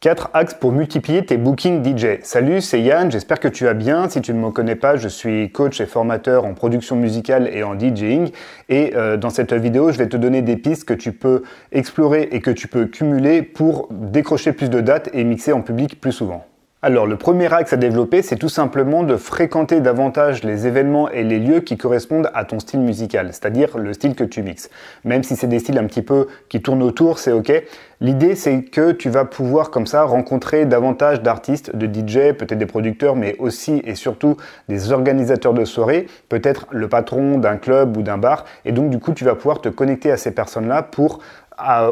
4 axes pour multiplier tes bookings DJ. Salut, c'est Yann, j'espère que tu vas bien. Si tu ne me connais pas, je suis coach et formateur en production musicale et en DJing. Et euh, dans cette vidéo, je vais te donner des pistes que tu peux explorer et que tu peux cumuler pour décrocher plus de dates et mixer en public plus souvent. Alors le premier axe à développer, c'est tout simplement de fréquenter davantage les événements et les lieux qui correspondent à ton style musical, c'est-à-dire le style que tu mixes. Même si c'est des styles un petit peu qui tournent autour, c'est ok. L'idée c'est que tu vas pouvoir comme ça rencontrer davantage d'artistes, de DJ, peut-être des producteurs, mais aussi et surtout des organisateurs de soirées, peut-être le patron d'un club ou d'un bar. Et donc du coup tu vas pouvoir te connecter à ces personnes-là pour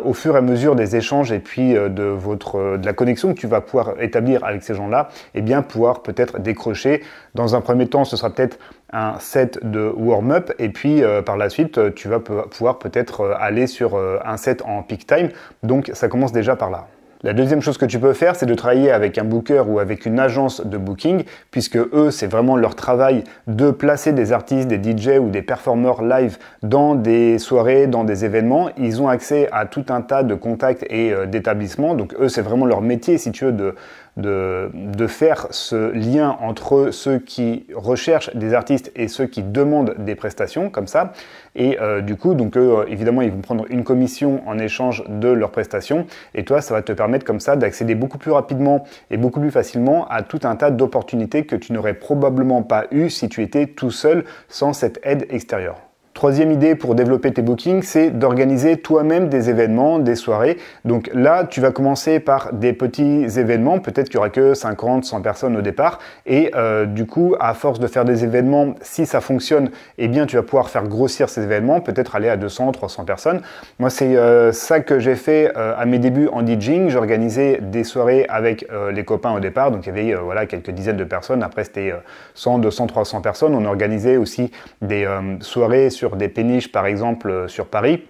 au fur et à mesure des échanges et puis euh, de, votre, euh, de la connexion que tu vas pouvoir établir avec ces gens-là, et eh bien pouvoir peut-être décrocher. Dans un premier temps, ce sera peut-être un set de warm-up et puis euh, par la suite, tu vas pouvoir peut-être aller sur un set en peak time. Donc ça commence déjà par là. La deuxième chose que tu peux faire, c'est de travailler avec un booker ou avec une agence de booking, puisque eux, c'est vraiment leur travail de placer des artistes, des DJ ou des performeurs live dans des soirées, dans des événements. Ils ont accès à tout un tas de contacts et euh, d'établissements. Donc eux, c'est vraiment leur métier, si tu veux, de, de, faire ce lien entre ceux qui recherchent des artistes et ceux qui demandent des prestations, comme ça. Et euh, du coup, donc eux, évidemment, ils vont prendre une commission en échange de leurs prestations. Et toi, ça va te permettre comme ça d'accéder beaucoup plus rapidement et beaucoup plus facilement à tout un tas d'opportunités que tu n'aurais probablement pas eu si tu étais tout seul sans cette aide extérieure. Troisième idée pour développer tes bookings, c'est d'organiser toi-même des événements, des soirées. Donc là, tu vas commencer par des petits événements. Peut-être qu'il n'y aura que 50, 100 personnes au départ. Et euh, du coup, à force de faire des événements, si ça fonctionne, eh bien, tu vas pouvoir faire grossir ces événements, peut-être aller à 200, 300 personnes. Moi, c'est euh, ça que j'ai fait euh, à mes débuts en DJing. J'organisais des soirées avec les copains au départ. Donc, il y avait voilà, quelques dizaines de personnes. Après, c'était 100, 200, 300 personnes. On organisait aussi des soirées sur des péniches par exemple euh, sur Paris.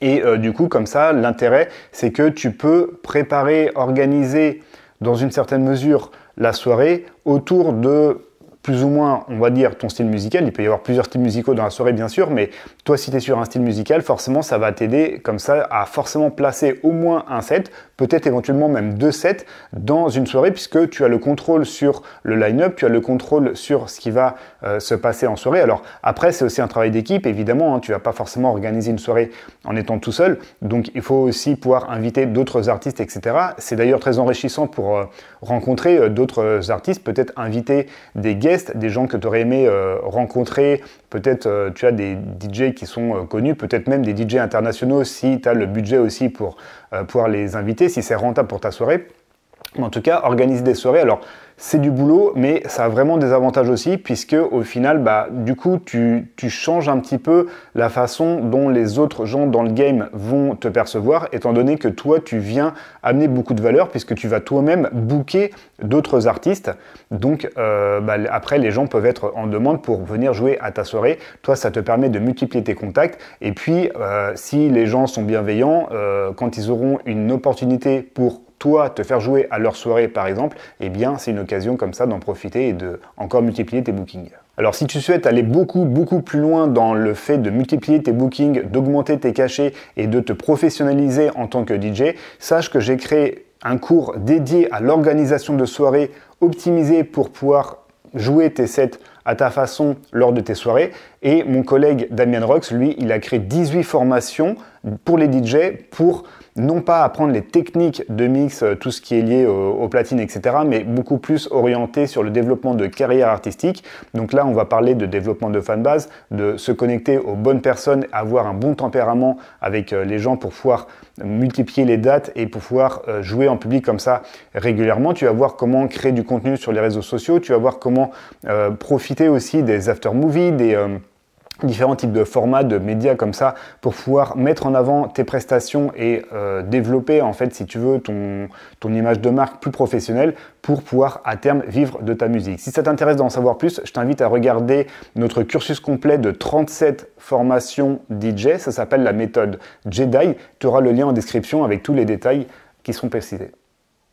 Et euh, du coup, comme ça, l'intérêt, c'est que tu peux préparer, organiser dans une certaine mesure la soirée autour de plus ou moins, on va dire, ton style musical. Il peut y avoir plusieurs styles musicaux dans la soirée, bien sûr, mais si tu es sur un style musical, forcément, ça va t'aider comme ça à forcément placer au moins un set, peut-être éventuellement même deux sets dans une soirée, puisque tu as le contrôle sur le line-up, tu as le contrôle sur ce qui va euh, se passer en soirée. Alors après, c'est aussi un travail d'équipe, évidemment, hein, tu vas pas forcément organiser une soirée en étant tout seul, donc il faut aussi pouvoir inviter d'autres artistes, etc. C'est d'ailleurs très enrichissant pour euh, rencontrer euh, d'autres artistes, peut-être inviter des guests des gens que tu aurais aimé rencontrer. Peut-être tu as des DJ sont euh, connus, peut-être même des DJ internationaux si tu as le budget aussi pour pouvoir les inviter, si c'est rentable pour ta soirée. En tout cas, organise des soirées. Alors, c'est du boulot, mais ça a vraiment des avantages aussi, puisque au final, bah, du coup, tu, changes un petit peu la façon dont les autres gens dans le game vont te percevoir, étant donné que toi, tu viens amener beaucoup de valeur, puisque tu vas toi-même booker d'autres artistes. Donc, euh, bah, après, les gens peuvent être en demande pour venir jouer à ta soirée. Toi, ça te permet de multiplier tes contacts. Et puis, euh, si les gens sont bienveillants, euh, quand ils auront une opportunité pour toi te faire jouer à leur soirée par exemple, eh bien c'est une occasion comme ça d'en profiter et de encore multiplier tes bookings. Alors si tu souhaites aller beaucoup beaucoup plus loin dans le fait de multiplier tes bookings, d'augmenter tes cachets et de te professionnaliser en tant que DJ, sache que j'ai créé un cours dédié à l'organisation de soirées optimisées pour pouvoir jouer tes sets à ta façon lors de tes soirées. Et mon collègue Damien Rox, lui, il a créé 18 formations pour les DJ pour non pas apprendre les techniques de mix, euh, tout ce qui est lié aux, platines, etc., mais beaucoup plus orienté sur le développement de carrière artistique. Donc là, on va parler de développement de fanbase, de se connecter aux bonnes personnes, avoir un bon tempérament avec euh, les gens pour pouvoir multiplier les dates et pour pouvoir euh, jouer en public comme ça régulièrement. Tu vas voir comment créer du contenu sur les réseaux sociaux, tu vas voir comment profiter aussi des after movies, des différents types de formats, de médias comme ça, pour pouvoir mettre en avant tes prestations et euh, développer, en fait, si tu veux, ton, ton image de marque plus professionnelle pour pouvoir à terme vivre de ta musique. Si ça t'intéresse d'en savoir plus, je t'invite à regarder notre cursus complet de 37 formations DJ. Ça s'appelle la méthode Jedi. Tu auras le lien en description avec tous les détails qui seront précisés.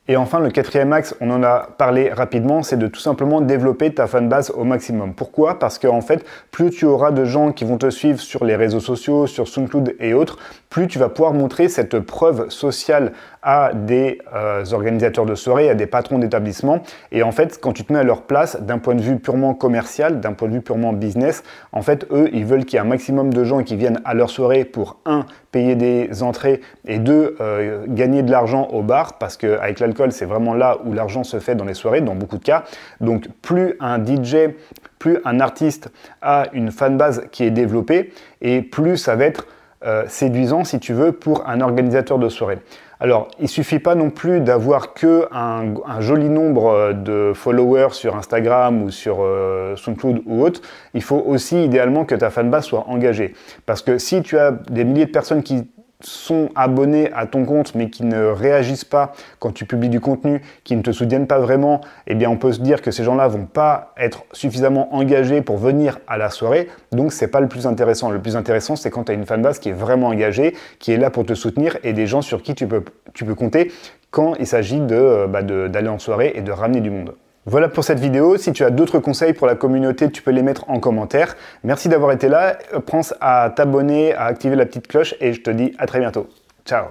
Et enfin, le quatrième axe, on en a parlé rapidement, c'est de tout simplement développer ta fanbase au maximum. Pourquoi? Parce qu'en fait, plus tu auras de gens qui vont te suivre sur les réseaux sociaux, sur SoundCloud et autres, plus tu vas pouvoir montrer cette preuve sociale à des euh, organisateurs de soirées, à des patrons d'établissements. Et en fait, quand tu te mets à leur place, d'un point de vue purement commercial, d'un point de vue purement business, en fait, eux, ils veulent qu'il y ait un maximum de gens qui viennent à leur soirée pour, un, payer des entrées et deux, euh, gagner de l'argent au bar, parce qu'avec l'alcool, c'est vraiment là où l'argent se fait dans les soirées, dans beaucoup de cas. Donc, plus un DJ, plus un artiste a une fanbase qui est développée, et plus ça va être euh, séduisant, si tu veux, pour un organisateur de soirée. Alors, il suffit pas non plus d'avoir que un, joli nombre euh, de followers sur Instagram ou sur euh, SoundCloud ou autre. Il faut aussi idéalement que ta fanbase soit engagée. Parce que si tu as des milliers de personnes qui sont abonnés à ton compte mais qui ne réagissent pas quand tu publies du contenu, qui ne te soutiennent pas vraiment, eh bien on peut se dire que ces gens-là vont pas être suffisamment engagés pour venir à la soirée. Donc c'est pas le plus intéressant. Le plus intéressant c'est quand tu as une fanbase qui est vraiment engagée, qui est là pour te soutenir et des gens sur qui tu peux, compter quand il s'agit euh, bah, d'aller en soirée et de ramener du monde. Voilà pour cette vidéo. Si tu as d'autres conseils pour la communauté, tu peux les mettre en commentaire. Merci d'avoir été là. Pense à t'abonner, à activer la petite cloche et je te dis à très bientôt. Ciao